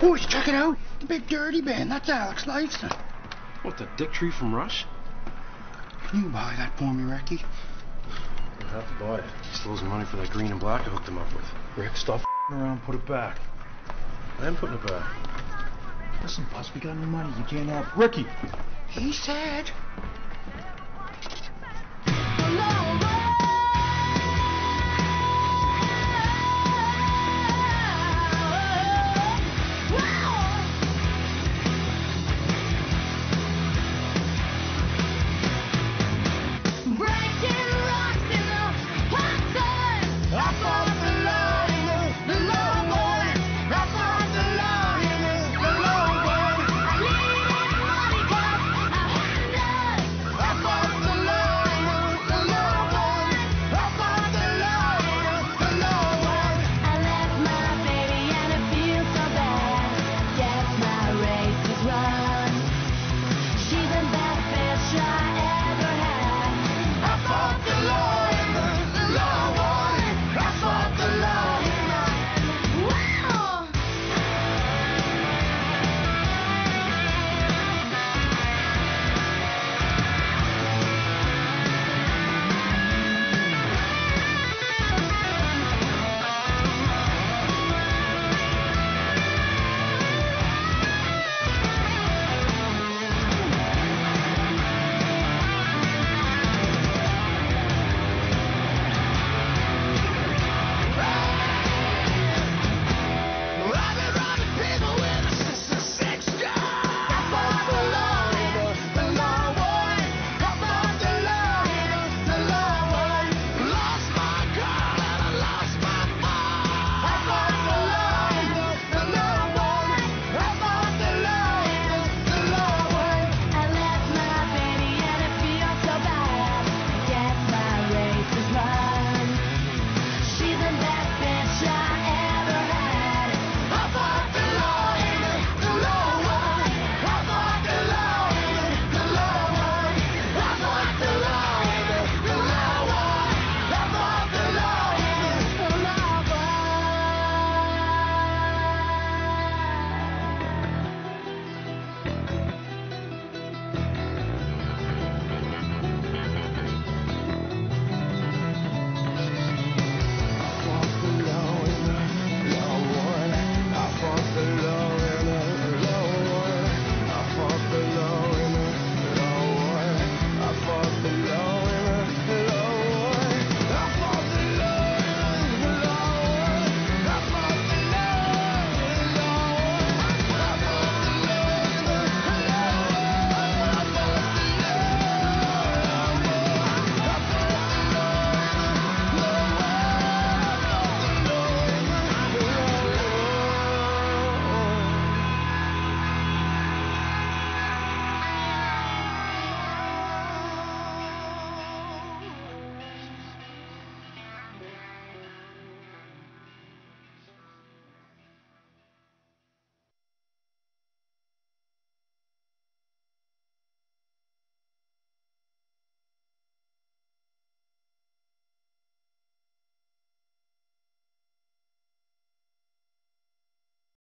Boys, check it out. The big dirty band. That's Alex Lifeson. What, the dick tree from Rush? Can you buy that for me, Ricky? I'll have to buy it. He stole his money for that green and black I hooked him up with. Rick, stop around, put it back. I am putting it back. Listen, boss, we got no money. You can't have Ricky. He said.